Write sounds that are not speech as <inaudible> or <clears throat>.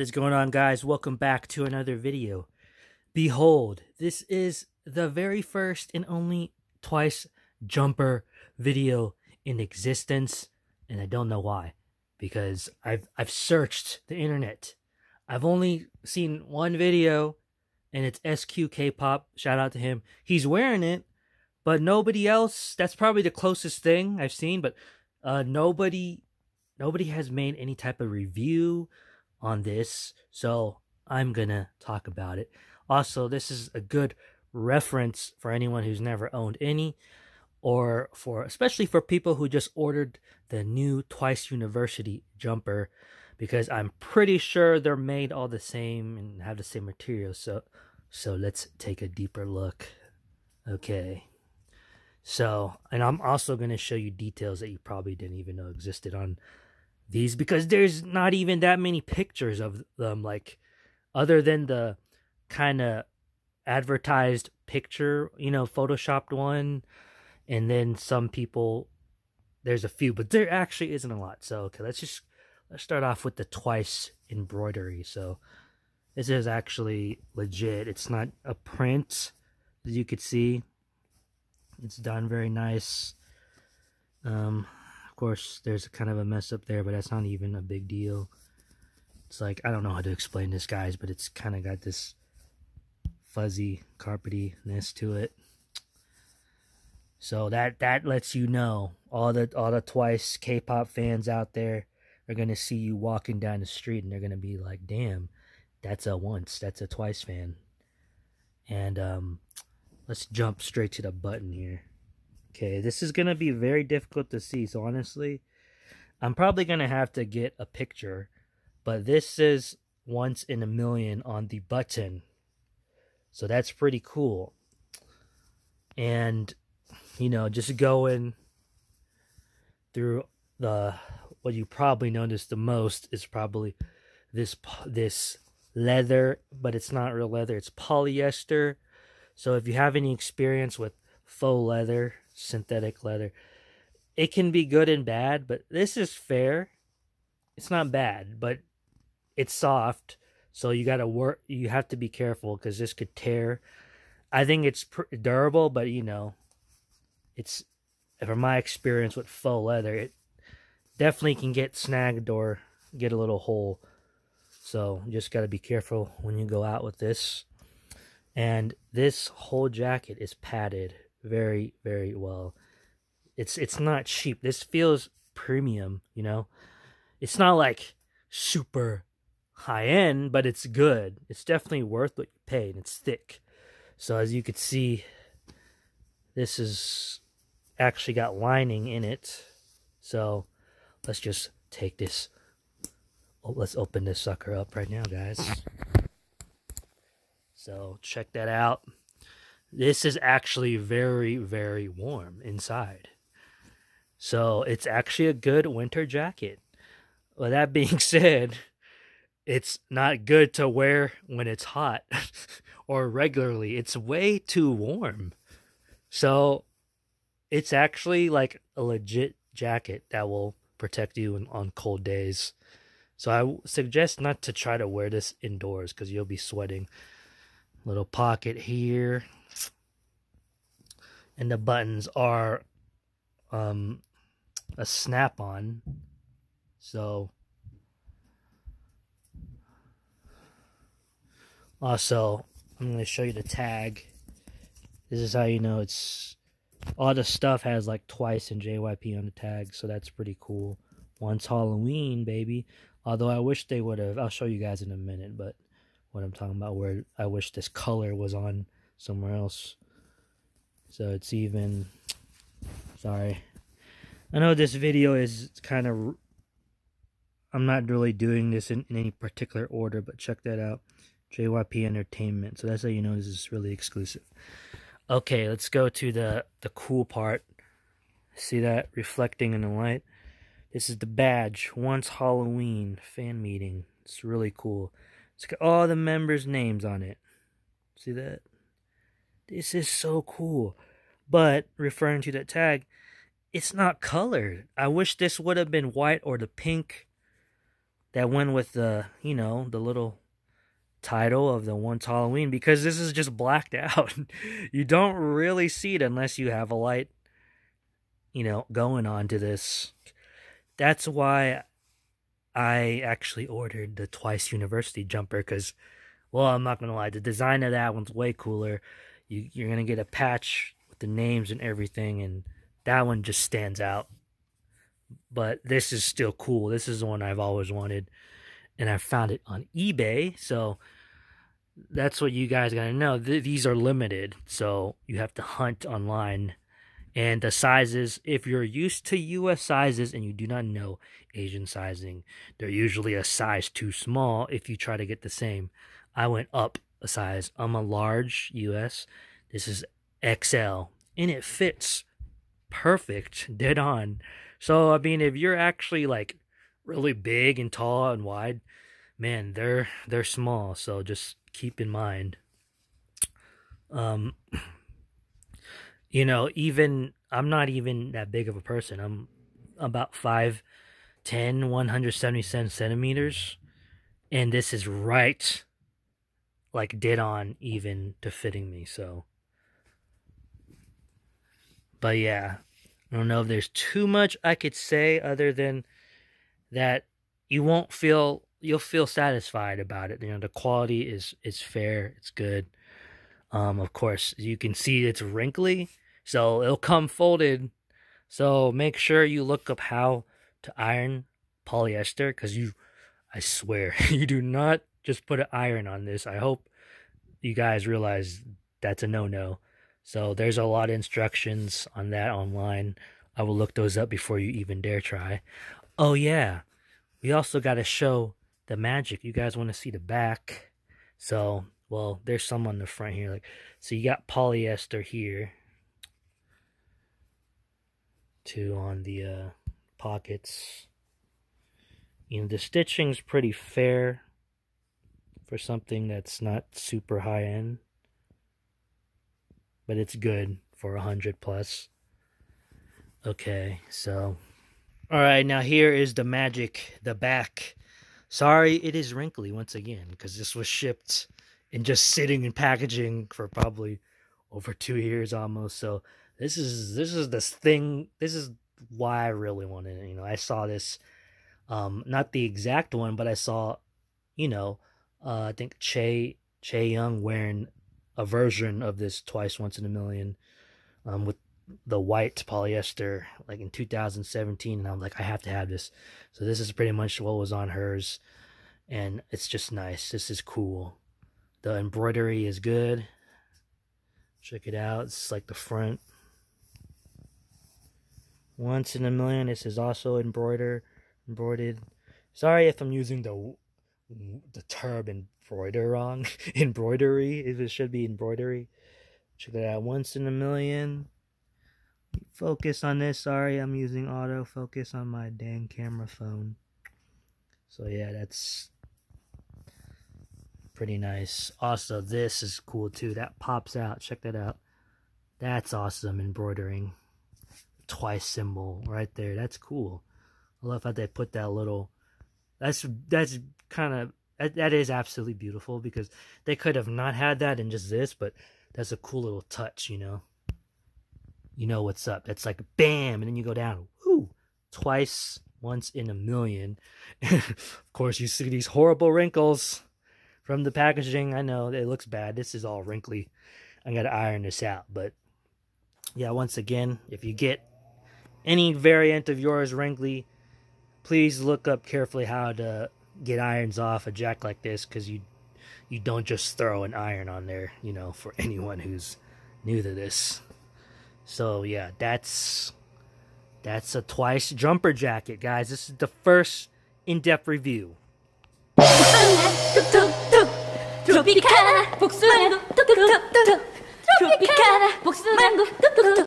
What is going on guys? Welcome back to another video. Behold, this is the very first and only twice jumper video in existence and I don't know why because I've I've searched the internet. I've only seen one video and it's SQ K-pop. Shout out to him. He's wearing it, but nobody else. That's probably the closest thing I've seen, but uh nobody nobody has made any type of review on this, so I'm gonna talk about it. Also, this is a good reference for anyone who's never owned any, or for especially for people who just ordered the new Twice University jumper, because I'm pretty sure they're made all the same and have the same material. So, so let's take a deeper look. Okay. So, and I'm also going to show you details that you probably didn't even know existed on these because there's not even that many pictures of them like other than the kind of advertised picture you know photoshopped one and then some people there's a few but there actually isn't a lot. So okay let's just let's start off with the twice embroidery. So this is actually legit. It's not a print as you could see. It's done very nice. Um course, there's kind of a mess up there, but that's not even a big deal. It's like, I don't know how to explain this, guys, but it's kind of got this fuzzy carpetiness to it. So that that lets you know all the all the twice K-pop fans out there are gonna see you walking down the street and they're gonna be like, "Damn, that's a once, that's a twice fan." And um, let's jump straight to the button here. Okay, this is going to be very difficult to see. So honestly, I'm probably going to have to get a picture. But this is once in a million on the button. So that's pretty cool. And, you know, just going through the, what you probably notice the most is probably this, this leather, but it's not real leather. It's polyester. So if you have any experience with faux leather, synthetic leather. It can be good and bad, but this is fair. It's not bad, but it's soft, so you got to work you have to be careful cuz this could tear. I think it's durable, but you know, it's from my experience with faux leather, it definitely can get snagged or get a little hole. So, just got to be careful when you go out with this. And this whole jacket is padded very very well. It's it's not cheap. This feels premium, you know. It's not like super high end, but it's good. It's definitely worth what you pay, and it's thick. So as you could see, this is actually got lining in it. So let's just take this. Oh, let's open this sucker up right now, guys. So check that out. This is actually very, very warm inside. So it's actually a good winter jacket. Well, that being <laughs> said, it's not good to wear when it's hot <laughs> or regularly. It's way too warm. So it's actually like a legit jacket that will protect you on cold days. So I suggest not to try to wear this indoors because you'll be sweating. Little pocket here and the buttons are um, a snap-on. So also, I'm going to show you the tag. This is how you know it's all the stuff has like twice in JYP on the tag, so that's pretty cool. Once Halloween, baby. Although I wish they would have. I'll show you guys in a minute, but what I'm talking about, where I wish this color was on somewhere else. So it's even, sorry. I know this video is kind of, I'm not really doing this in, in any particular order, but check that out. JYP Entertainment. So that's how you know this is really exclusive. Okay, let's go to the, the cool part. See that reflecting in the light? This is the badge. Once Halloween fan meeting. It's really cool. It's got all the members' names on it. See that? This is so cool. But referring to that tag, it's not colored. I wish this would have been white or the pink that went with the, you know, the little title of the once Halloween because this is just blacked <laughs> out. you don't really see it unless you have a light, you know, going on to this. That's why I actually ordered the Twice University jumper because, well, I'm not gonna lie, the design of that one's way cooler. You, you're gonna get a patch with the names and everything, and that one just stands out. But this is still cool. This is the one I've always wanted, and I found it on eBay. So that's what you guys gotta know. Th- these are limited, so you have to hunt online. And the sizes, if you're used to US sizes and you do not know Asian sizing, they're usually a size too small if you try to get the same. I went up a size. I'm a large US. This is XL. And it fits perfect, <laughs> dead on. So, I mean, if you're actually like really big and tall and wide, man, they're they're small. So just keep in mind. Um, <clears throat> you know, even I'm not even that big of a person. I'm about 5, 10, 177 centimeters, and this is right, like dead on, even to fitting me. So, but yeah, I don't know if there's too much I could say other than that you won't feel you'll feel satisfied about it. You know, the quality is is fair, it's good. Um, of course, you can see it's wrinkly, so it'll come folded. So make sure you look up how to iron polyester because you, I swear, <laughs> you do not just put an iron on this. I hope you guys realize that's a no no. So there's a lot of instructions on that online. I will look those up before you even dare try. Oh yeah, we also got to show the magic. You guys want to see the back. So, well, there's some on the front here. Like, so you got polyester here. Two on the uh, pockets. You know, the stitching's pretty fair for something that's not super high end. But it's good for a hundred plus. Okay, so Alright, now here is the magic, the back. Sorry, it is wrinkly once again because this was shipped and just sitting in packaging for probably over two years almost. So this is this is this thing. This is why I really wanted it. You know, I saw this, um, not the exact one, but I saw, you know, uh, I think Che Chae Young wearing a version of this twice once in a million, um, with the white polyester like in 2017 and I'm like I have to have this. So this is pretty much what was on hers and it's just nice. This is cool. The embroidery is good. Check it out. It's like the front. Once in a million. This is also embroidered. Embroidered. Sorry if I'm using the the term embroider wrong. <laughs> embroidery. If it should be embroidery. Check it out. Once in a million focus on this. Sorry, I'm using autofocus on my dang camera phone. So yeah, that's pretty nice. Also, this is cool too. That pops out. Check that out. That's awesome embroidering. Twice symbol right there. That's cool. I love how they put that little. That's that's kind of that, is absolutely beautiful because they could have not had that in just this, but that's a cool little touch, you know you know what's up. That's like bam, and then you go down, whoo, twice, once in a million. <laughs> of course, you see these horrible wrinkles from the packaging. I know it looks bad. This is all wrinkly. I gotta iron this out, but yeah, once again, if you get any variant of yours wrinkly, please look up carefully how to get irons off a jack like this because you you don't just throw an iron on there, you know, for <laughs> anyone who's new to this. So yeah, that's that's a twice jumper jacket, guys. This is the first in-depth review. <laughs> 트로피카나 복숭아도 톡톡톡톡 트로피카나 복숭아도 톡톡톡